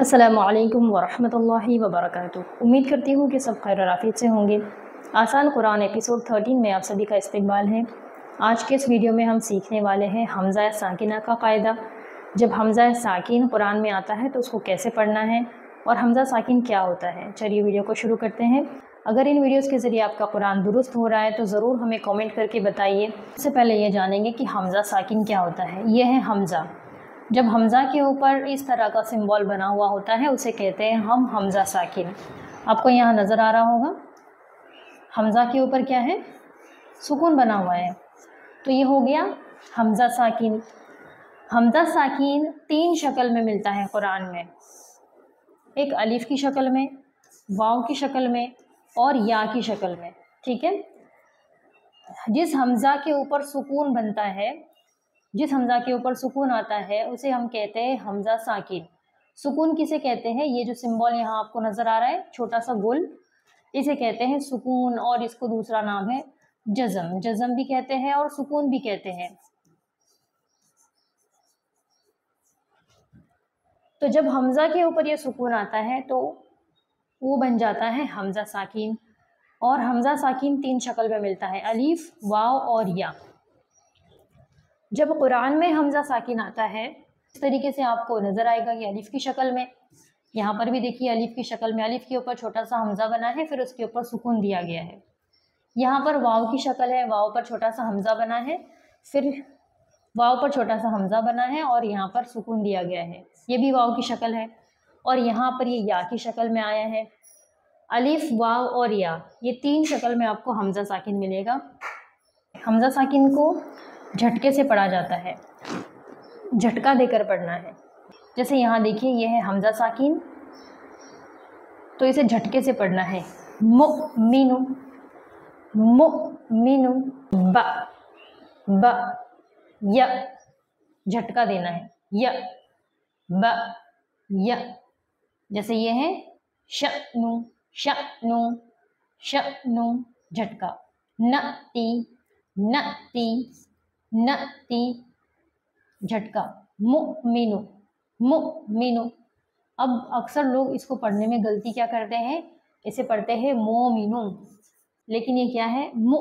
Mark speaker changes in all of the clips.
Speaker 1: असलकम वरहमल वबरक उम्मीद करती हूँ कि सब खैर राफियत से होंगे। आसान कुरान एपिसोड 13 में आप सभी का इस्तकबाल है। आज के इस वीडियो में हम सीखने वाले हैं हमज़ा साकिना का कायदा। जब हमज़ा साकिन कुरान में आता है तो उसको कैसे पढ़ना है और हमज़ा साकिन क्या होता है? चलिए वीडियो को शुरू करते हैं। अगर इन वीडियोस के ज़रिए आपका कुरान दुरुस्त हो रहा है तो ज़रूर हमें कमेंट करके बताइए। सबसे पहले ये जानेंगे कि हमज़ा साकिन क्या होता है। ये है हमज़ा। जब हमज़ा के ऊपर इस तरह का सिंबल बना हुआ होता है, उसे कहते हैं हम हमज़ा साकिन। आपको यहाँ नज़र आ रहा होगा। हमज़ा के ऊपर क्या है? सुकून बना हुआ है। तो ये हो गया हमज़ा साकिन। हमज़ा साकिन तीन शक्ल में मिलता है कुरान में। एक अलिफ की शक्ल में, वाव की शक्ल में और या की शक्ल में। ठीक है? जिस हमज़ा के ऊपर सुकून बनता है जिस हमज़ा के ऊपर सुकून आता है, उसे हम कहते हैं हमज़ा साकिन। सुकून किसे कहते हैं? ये जो सिंबल यहाँ आपको नज़र आ रहा है, छोटा सा गुल, इसे कहते हैं सुकून और इसको दूसरा नाम है जज़म। जज़म भी कहते हैं और सुकून भी कहते हैं। तो जब हमज़ा के ऊपर ये सुकून आता है तो वो बन जाता है हमज़ा साकिन। और हमज़ा साकिन तीन शक्ल में मिलता है, अलीफ, वाव और या। जब कुरान में हमज़ा साकिन आता है, इस तरीके से आपको नज़र आएगा कि अलिफ़ की शक्ल में। यहाँ पर भी देखिए, अलिफ़ की शक्ल में, अलिफ़ के ऊपर छोटा सा हमज़ा बना है, फिर उसके ऊपर सुकून दिया गया है। यहाँ पर वाव की शक्ल है, वाव पर छोटा सा हमज़ा बना है, फिर वाव पर छोटा सा हमज़ा बना है और यहाँ पर सुकून दिया गया है। ये भी वाव की शक्ल है और यहाँ पर ये या की शक्ल में आया है। अलिफ, वाव और या, ये तीन शक्ल में आपको हमज़ा साकिन मिलेगा। हमज़ा साकिन को झटके से पढ़ा जाता है। झटका देकर पढ़ना है। जैसे यहाँ देखिए यह है हमज़ा साकिन। तो इसे झटके से पढ़ना है। मो मीनू मो मीनू ब ब, य, झटका देना है। य, ब, य। जैसे ये है श नु श नु श झटका। न, ती न, ती। न ती झटका। मु मीनू मु मीनू अब अक्सर लोग इसको पढ़ने में गलती क्या करते हैं? इसे पढ़ते हैं मो मीनू लेकिन ये क्या है? मु,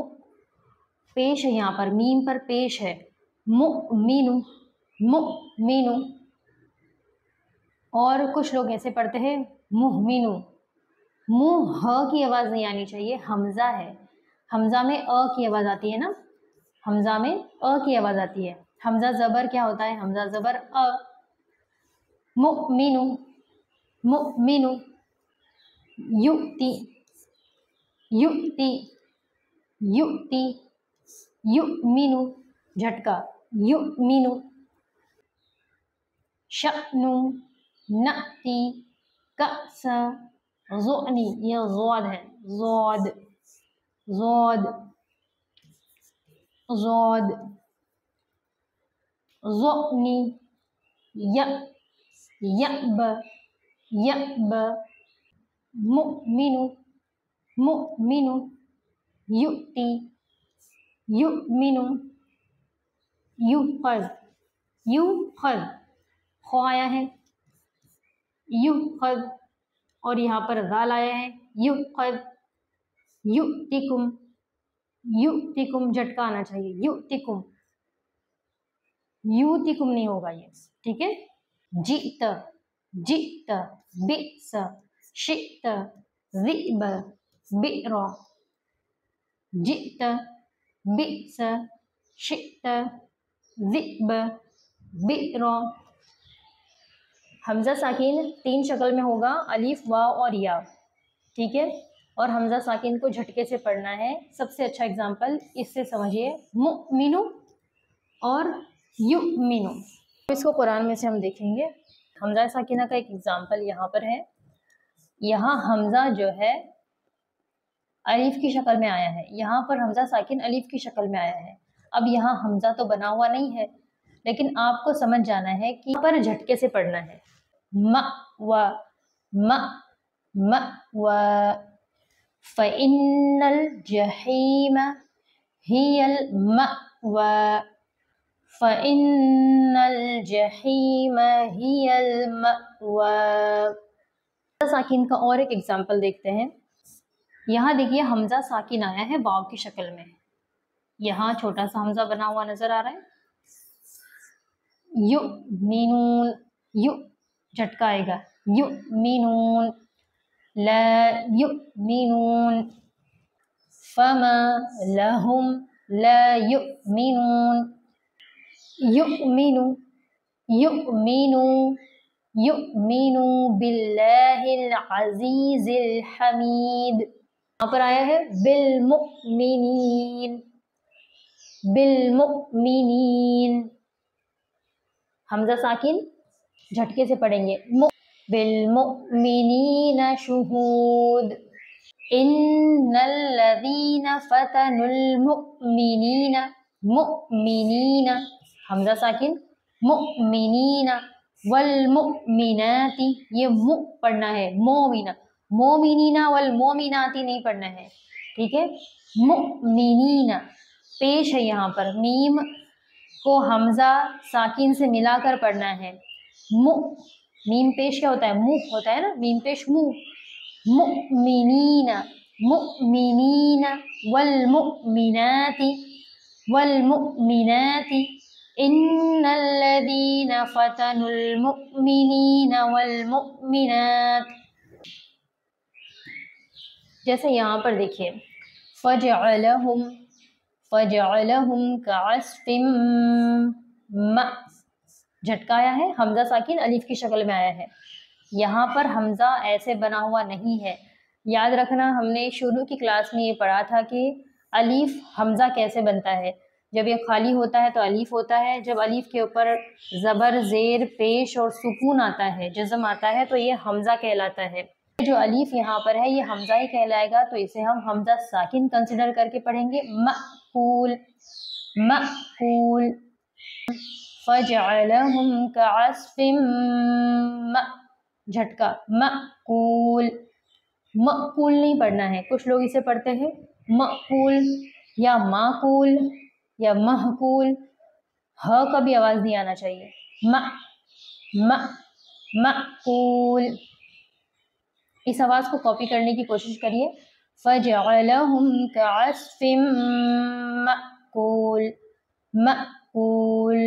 Speaker 1: पेश है यहाँ पर, मीम पर पेश है। मु मीनू मु मीनू और कुछ लोग ऐसे पढ़ते हैं मुह मीनू मुँह ह की आवाज़ नहीं आनी चाहिए, हमज़ा है। हमज़ा में अ की आवाज़ आती है ना? हमज़ा में अ की आवाज़ आती है। हमज़ा ज़बर क्या होता है? हमज़ा ज़बर अ। मुमिनु मुमिनु युक्ति युक्ति युक्ति युमिनु, झटका, युमिनु, शनु, नती, कस, ज़ोनी, ये ज़ोद है। ज़ोद ज़ोद ज़ोद ज़ोनी य यब यब मुमिनु मुमिनु युक्ति युमिनु युफद युफद खो आया है युफद और यहाँ पर गाल आया है युफद युक्तिकुम युक्तिकुम झटका आना चाहिए युक्तिकुम युतिकुम नहीं होगा ये, ठीक है? जित जित बिस शित विब बिर। जित बिस शित विब बिर। हमज़ा साकिन, तीन शक्ल में होगा अलीफ, वाव और या ठीक है? और हमज़ा साकिन को झटके से पढ़ना है। सबसे अच्छा एग्ज़ाम्पल इससे समझिए। मुमिनु और यु, मीनु। इसको कुरान में से हम देखेंगे। हमज़ा साकिना का एक एग्ज़ाम्पल यहाँ पर है। यहाँ हमज़ा जो है, अलीफ की शक्ल में आया है। यहाँ पर हमज़ा साकिन अलीफ की शक्ल में आया है। अब यहाँ हमज़ा तो बना हुआ नहीं है, लेकिन आपको समझ जाना है कि पर झटके से पढ़ना है। म, व, म म, व फ़इन्नल जहीम हियल म व फ़िनल जहीम हियल साकिन का और एक एग्जांपल देखते हैं यहाँ देखिए हमज़ा साकिन आया है वाव की शक्ल में यहाँ छोटा सा हमज़ा बना हुआ नज़र आ रहा है यु मीनून यु झटका आएगा यु मीनून ल यु मीनून फम लहुम ल यु मीनून यु मीनू यु मीनू मीनू बिल्लाहिल अजीज़िल हमीद यहाँ पर आया है बिलमुमिनीन बिलमुमिनीन हमजा साकिन झटके से पढ़ेंगे बिलमुमिनीन शुहूद इन्नल्लज़ीन फतनुल मुमिनीन मुमिनीन हमजा साकिन मुमिनीन वल मुमिनाती ये मु पढ़ना है मोमिना मोमिनीना वल मोमिनाती नहीं पढ़ना है ठीक है मुमिनीना पेश है यहाँ पर मीम को हमज़ा साकिन से मिलाकर पढ़ना है मु मीम पेश क्या होता है? मुँह होता है ना? मीम पेश मुँह मुमिनीना मुमिनीना वल मुमिनाती वल मुमिनाती इन्नल्लदीन फतनुल मुमिनीन वल मुमिनात जैसे यहाँ पर देखिए, फ़जअलहुम फ़जअलहुम कास्फिम झटका आया है, हमज़ा साकिन अलीफ की शक्ल में आया है। यहाँ पर हमज़ा ऐसे बना हुआ नहीं है। याद रखना, हमने शुरू की क्लास में ये पढ़ा था कि अलीफ हमज़ा कैसे बनता है। जब ये खाली होता है तो अलीफ होता है, जब अलीफ के ऊपर ज़बर, ज़ेर, पेश और सुकून आता है, जज़म आता है तो ये हमज़ा कहलाता है। जो अलीफ यहाँ पर है, ये हमज़ा ही कहलाएगा तो इसे हम हमज़ा साकिन कंसिडर करके पढ़ेंगे। मकूल मकूल फ़जअलहुम कअस्फिम झटका। मकूल मकूल नहीं पढ़ना है। कुछ लोग इसे पढ़ते हैं। मकूल या माकूल या महकूल। ह का भी आवाज़ नहीं आना चाहिए। म म मकूल इस आवाज़ को कॉपी करने की कोशिश करिए। फ़जअलहुम कअस्फिम मकूल मकूल